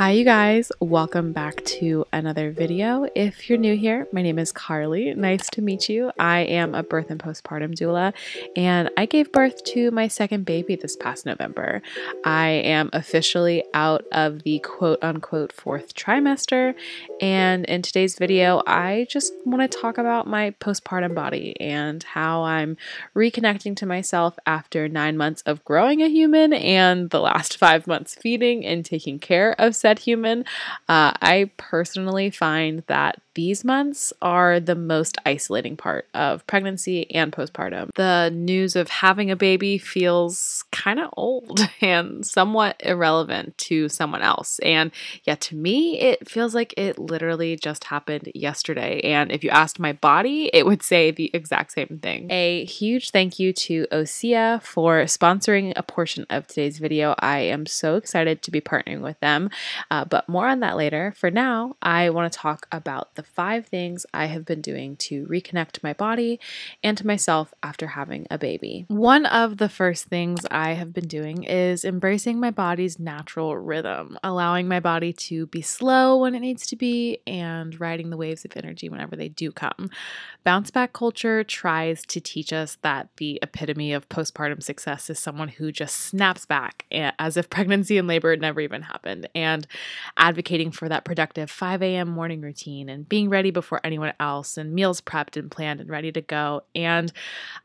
Hi you guys, welcome back to another video. If you're new here, my name is Carly. Nice to meet you. I am a birth and postpartum doula and I gave birth to my second baby this past November. I am officially out of the quote unquote fourth trimester and in today's video I just want to talk about my postpartum body and how I'm reconnecting to myself after nine months of growing a human and the last five months feeding and taking care of human. Uh, I personally find that these months are the most isolating part of pregnancy and postpartum. The news of having a baby feels kind of old and somewhat irrelevant to someone else. And yet to me, it feels like it literally just happened yesterday. And if you asked my body, it would say the exact same thing. A huge thank you to Osea for sponsoring a portion of today's video. I am so excited to be partnering with them, uh, but more on that later. For now, I want to talk about the five things I have been doing to reconnect my body and to myself after having a baby. One of the first things I have been doing is embracing my body's natural rhythm, allowing my body to be slow when it needs to be and riding the waves of energy whenever they do come. Bounce back culture tries to teach us that the epitome of postpartum success is someone who just snaps back as if pregnancy and labor never even happened, and advocating for that productive 5 a.m. morning routine and being ready before anyone else and meals prepped and planned and ready to go. And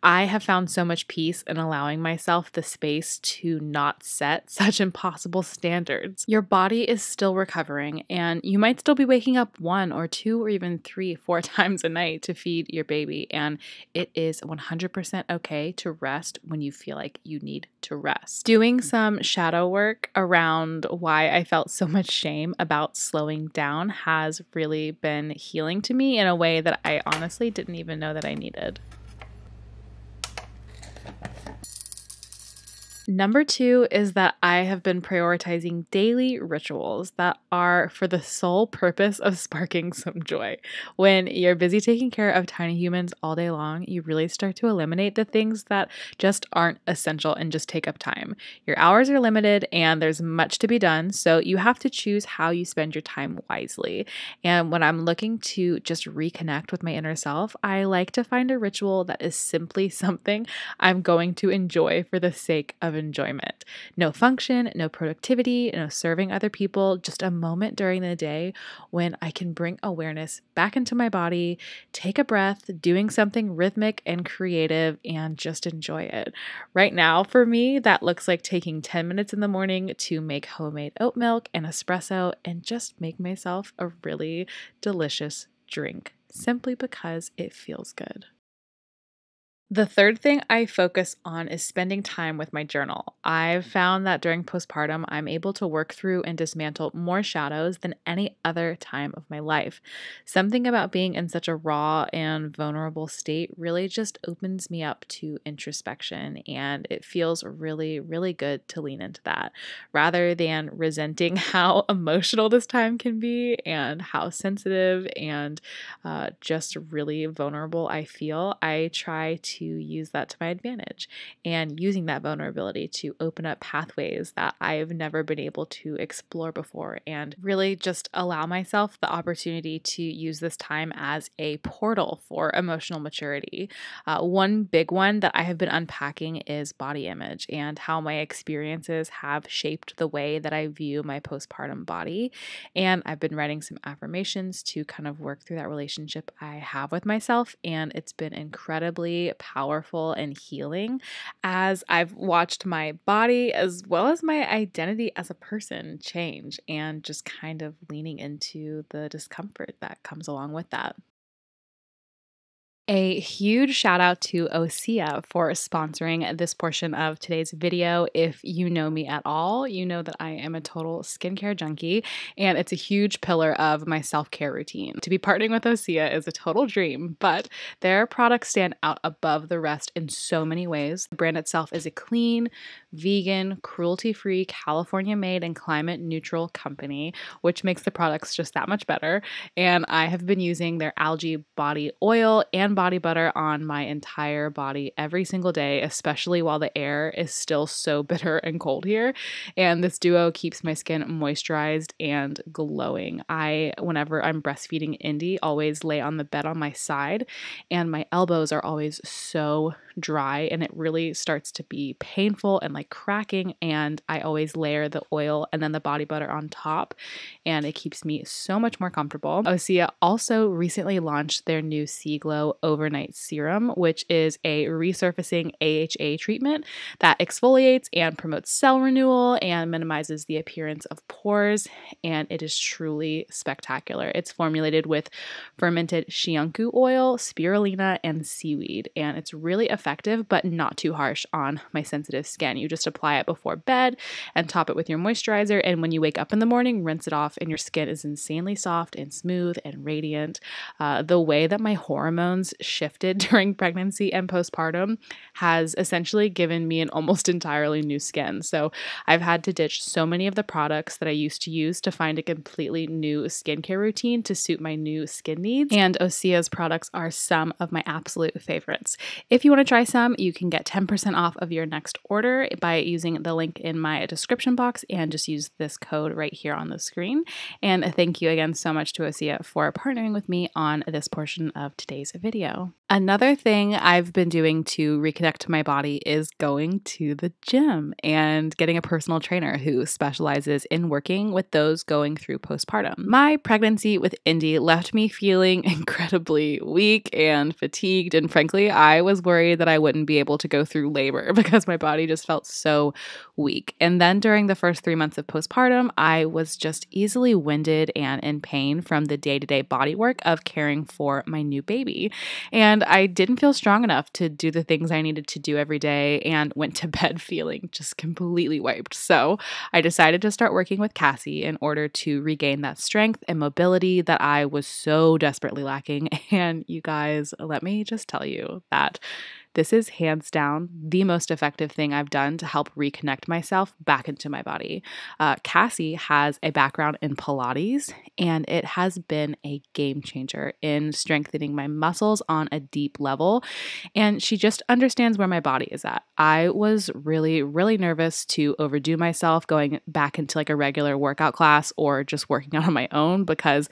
I have found so much peace in allowing myself the space to not set such impossible standards. Your body is still recovering, and you might still be waking up one or two or even three, four times a night to feed your baby. And it is 100% okay to rest when you feel like you need to rest. Doing mm. some shadow work around why I felt so much shame about slowing down has really been healing to me in a way that I honestly didn't even know that I needed. Number two is that I have been prioritizing daily rituals that are for the sole purpose of sparking some joy. When you're busy taking care of tiny humans all day long, you really start to eliminate the things that just aren't essential and just take up time. Your hours are limited and there's much to be done, so you have to choose how you spend your time wisely. And when I'm looking to just reconnect with my inner self, I like to find a ritual that is simply something I'm going to enjoy for the sake of enjoyment. No function, no productivity, no serving other people, just a moment during the day when I can bring awareness back into my body, take a breath, doing something rhythmic and creative, and just enjoy it. Right now, for me, that looks like taking 10 minutes in the morning to make homemade oat milk and espresso and just make myself a really delicious drink simply because it feels good. The third thing I focus on is spending time with my journal. I've found that during postpartum, I'm able to work through and dismantle more shadows than any other time of my life. Something about being in such a raw and vulnerable state really just opens me up to introspection, and it feels really, really good to lean into that rather than resenting how emotional this time can be and how sensitive and uh, just really vulnerable I feel. I try to to use that to my advantage and using that vulnerability to open up pathways that I've never been able to explore before and really just allow myself the opportunity to use this time as a portal for emotional maturity. Uh, one big one that I have been unpacking is body image and how my experiences have shaped the way that I view my postpartum body. And I've been writing some affirmations to kind of work through that relationship I have with myself, and it's been incredibly powerful and healing as I've watched my body as well as my identity as a person change and just kind of leaning into the discomfort that comes along with that. A huge shout out to Osea for sponsoring this portion of today's video. If you know me at all, you know that I am a total skincare junkie and it's a huge pillar of my self care routine. To be partnering with Osea is a total dream, but their products stand out above the rest in so many ways. The brand itself is a clean, vegan, cruelty free, California made, and climate neutral company, which makes the products just that much better. And I have been using their algae body oil and body butter on my entire body every single day, especially while the air is still so bitter and cold here. And this duo keeps my skin moisturized and glowing. I, whenever I'm breastfeeding Indy, always lay on the bed on my side, and my elbows are always so dry and it really starts to be painful and like cracking. And I always layer the oil and then the body butter on top, and it keeps me so much more comfortable. Osea also recently launched their new Sea Glow Overnight Serum, which is a resurfacing AHA treatment that exfoliates and promotes cell renewal and minimizes the appearance of pores. And it is truly spectacular. It's formulated with fermented shionku oil, spirulina, and seaweed, and it's really effective effective, but not too harsh on my sensitive skin. You just apply it before bed and top it with your moisturizer. And when you wake up in the morning, rinse it off, and your skin is insanely soft and smooth and radiant. Uh, the way that my hormones shifted during pregnancy and postpartum has essentially given me an almost entirely new skin. So I've had to ditch so many of the products that I used to use to find a completely new skincare routine to suit my new skin needs. And Osea's products are some of my absolute favorites. If you want to try try some, you can get 10% off of your next order by using the link in my description box and just use this code right here on the screen. And thank you again so much to Osea for partnering with me on this portion of today's video. Another thing I've been doing to reconnect to my body is going to the gym and getting a personal trainer who specializes in working with those going through postpartum. My pregnancy with Indy left me feeling incredibly weak and fatigued, and frankly, I was worried that I wouldn't be able to go through labor because my body just felt so weak. And then during the first three months of postpartum, I was just easily winded and in pain from the day to day body work of caring for my new baby. And I didn't feel strong enough to do the things I needed to do every day and went to bed feeling just completely wiped. So I decided to start working with Cassie in order to regain that strength and mobility that I was so desperately lacking. And you guys, let me just tell you that this is hands down the most effective thing I've done to help reconnect myself back into my body. Uh, Cassie has a background in Pilates, and it has been a game changer in strengthening my muscles on a deep level. And she just understands where my body is at. I was really, really nervous to overdo myself going back into like a regular workout class or just working out on my own because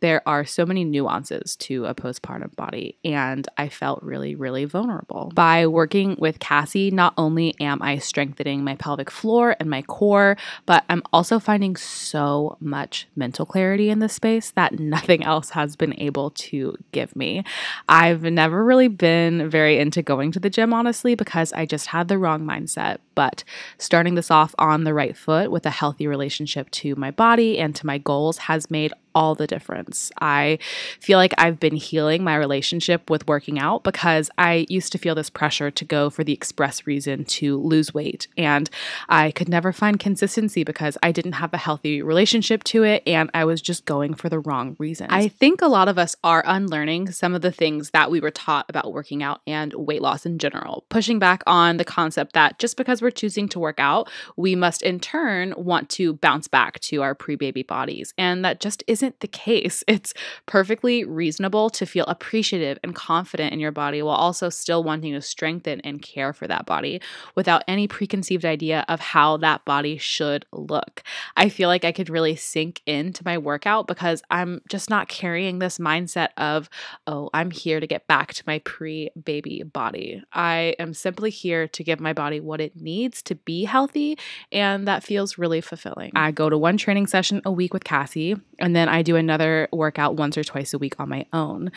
there are so many nuances to a postpartum body, and I felt really, really vulnerable. By working with Cassie, not only am I strengthening my pelvic floor and my core, but I'm also finding so much mental clarity in this space that nothing else has been able to give me. I've never really been very into going to the gym, honestly, because I just had the wrong mindset. But starting this off on the right foot with a healthy relationship to my body and to my goals has made all the difference. I feel like I've been healing my relationship with working out because I used to feel this pressure to go for the express reason to lose weight. And I could never find consistency because I didn't have a healthy relationship to it and I was just going for the wrong reason. I think a lot of us are unlearning some of the things that we were taught about working out and weight loss in general, pushing back on the concept that just because we're choosing to work out, we must in turn want to bounce back to our pre baby bodies. And that just isn't the case. It's perfectly reasonable to feel appreciative and confident in your body while also still wanting to strengthen and care for that body without any preconceived idea of how that body should look. I feel like I could really sink into my workout because I'm just not carrying this mindset of, oh, I'm here to get back to my pre baby body. I am simply here to give my body what it needs to be healthy, and that feels really fulfilling. I go to one training session a week with Cassie, and then I do another workout once or twice a week on my own.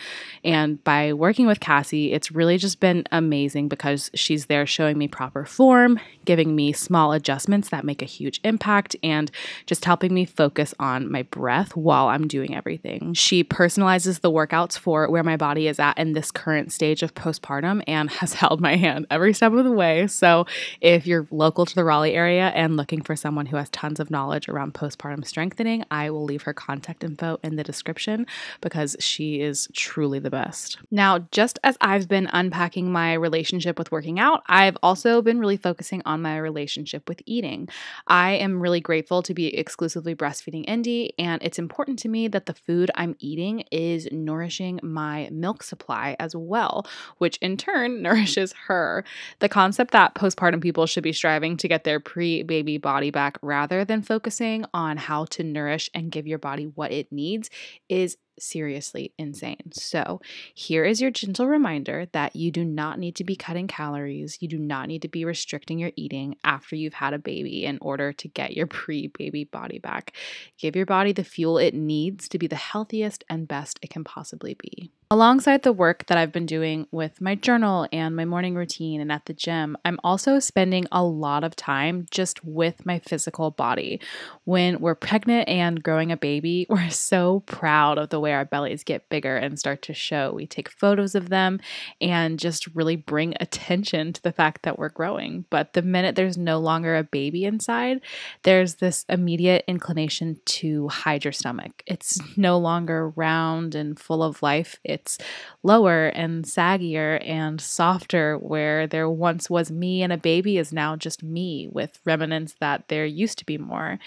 And by working with Cassie, it's really just been amazing because she's there showing me proper form, giving me small adjustments that make a huge impact, and just helping me focus on my breath while I'm doing everything. She personalizes the workouts for where my body is at in this current stage of postpartum and has held my hand every step of the way. So if you're local to the Raleigh area and looking for someone who has tons of knowledge around postpartum strengthening, I will leave her contact info in the description description because she is truly the best. Now, just as I've been unpacking my relationship with working out, I've also been really focusing on my relationship with eating. I am really grateful to be exclusively breastfeeding Indy, and it's important to me that the food I'm eating is nourishing my milk supply as well, which in turn nourishes her. The concept that postpartum people should be striving to get their pre baby body back rather than focusing on how to nourish and give your body what it needs is seriously insane. So, here is your gentle reminder that you do not need to be cutting calories. You do not need to be restricting your eating after you've had a baby in order to get your pre baby body back. Give your body the fuel it needs to be the healthiest and best it can possibly be. Alongside the work that I've been doing with my journal and my morning routine and at the gym, I'm also spending a lot of time just with my physical body. When we're pregnant and growing a baby, we're so proud of the way our bellies get bigger and start to show. We take photos of them and just really bring attention to the fact that we're growing. But the minute there's no longer a baby inside, there's this immediate inclination to hide your stomach. It's no longer round and full of life it's lower and saggier and softer, where there once was me and a baby is now just me with remnants that there used to be more.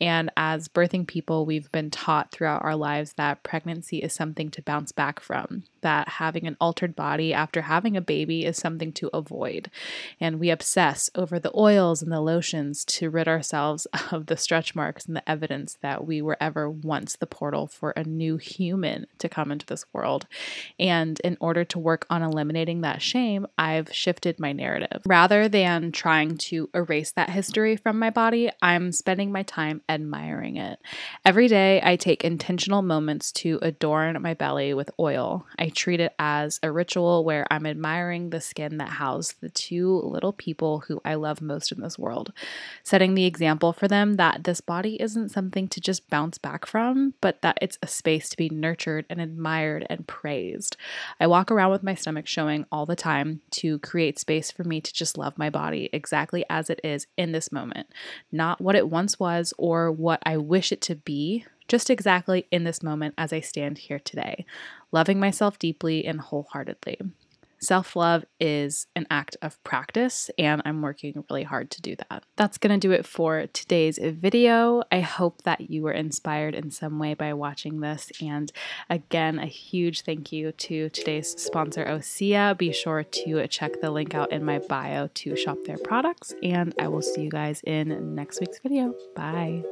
And as birthing people, we've been taught throughout our lives that pregnancy is something to bounce back from that having an altered body after having a baby is something to avoid. And we obsess over the oils and the lotions to rid ourselves of the stretch marks and the evidence that we were ever once the portal for a new human to come into this world. And in order to work on eliminating that shame, I've shifted my narrative. Rather than trying to erase that history from my body, I'm spending my time admiring it. Every day, I take intentional moments adorn my belly with oil. I treat it as a ritual where I'm admiring the skin that housed the two little people who I love most in this world, setting the example for them that this body isn't something to just bounce back from, but that it's a space to be nurtured and admired and praised. I walk around with my stomach showing all the time to create space for me to just love my body exactly as it is in this moment, not what it once was or what I wish it to be, just exactly in this moment as I stand here today, loving myself deeply and wholeheartedly. Self love is an act of practice, and I'm working really hard to do that. That's going to do it for today's video. I hope that you were inspired in some way by watching this. And again, a huge thank you to today's sponsor, Osea. Be sure to check the link out in my bio to shop their products, and I will see you guys in next week's video. Bye.